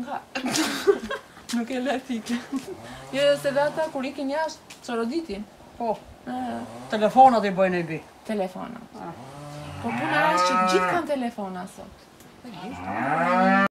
Nga. Nuk e le fike. Jo, jo, se dhe ata kur ikin jashtë, që soditin. Po, telefonat i bëjnë e bi. Telefonat. Ah. Po puna është që të gjithë kanë telefona sot. Të gjithë.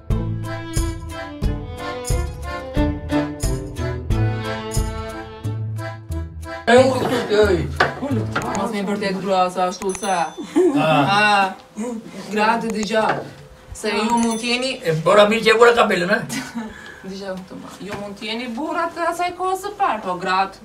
E u të të ojë. Mos më bërtet grua sa ashtu sa. Ah. Gratë, dëgjo. Se ju mund t'jeni... E bëra mirë që e vura kapelën, e? Dëgjo të ma. Ju mund t'jeni burrat e asaj kohës së parë, po gratë.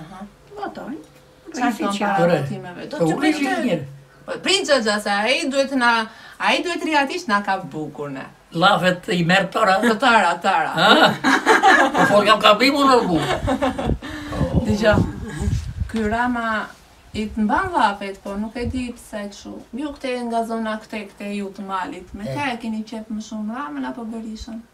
Aha. Votojnë. Po i si që arë të timeve. Do të bëjë që njërë. Po pritë që gjëse, a i duhet të na... A i duhet të riatisht na ka bukur në. Lafet i merr era. Të tëra, tëra. Ha? Po po kam ka bimu në bukur. Dëgjo, kjo Rama i mban lafet, po nuk e di pse që shu. Ju këtej nga zona këtej, këtej ju të malit. Me kë e keni qejf më shumë Ramën apo Berishën?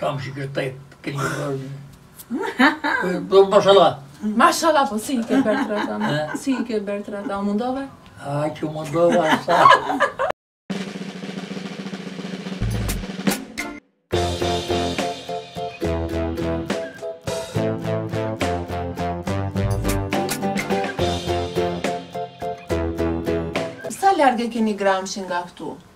Kam shikë të të keni të bërë. Po mashallah. Mashallah po si i ke bërë të treta? Si i ke bërë të treta? U mundove? A që u mundova sa. Sa larg e keni Gramshin nga këtu?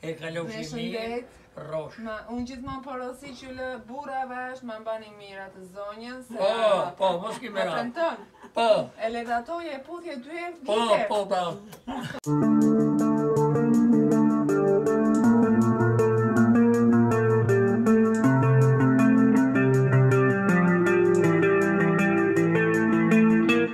E kalofshi mirë, rrosh. Ma, unë gjithmonë porosi që lë burrave është, ma mbani mirë atë zonjën, se... Po, po, mos ki merak. Më premton. Po. E le dhe ato e puthje dy e vite. Po, po, po.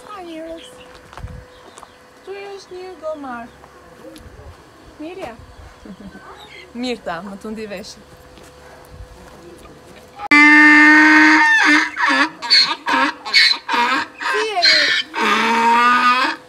Sa njerëz? Ku është një gomar. Mirja. Mirta, më të ndi veshë.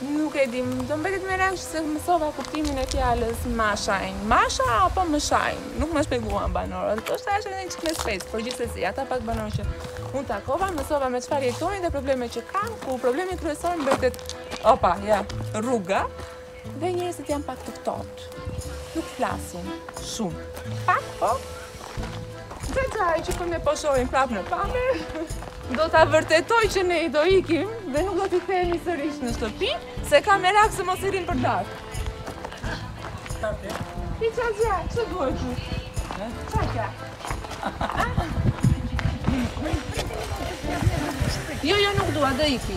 Nuk e dim, do mbetet merak se s'mësova kuptimin e fjalës mashajn. Masha apo mëshajn? Nuk ma shpjeguan banorët. Do të thashë një çikë spec, por gjithsesi ata pak banorë që unë takova, mësova me çfarë jetojnë dhe problemet që kanë, ku problemi kryesor mbetet opa, ja, rruga dhe njerëzit janë pak të ftohtë. Nuk flasin shumë. Pak po Nga gjaja që po ne po shohim prapë në kamerë, do ta vërtetoj që ne i do ikim dhe nuk do t'i kthehemi sërish në shtëpi, se ka merak se mos i rrim për darkë. Ti qa zja, që duhet ju? Qa zja? Jo, jo, nuk dua, do iki.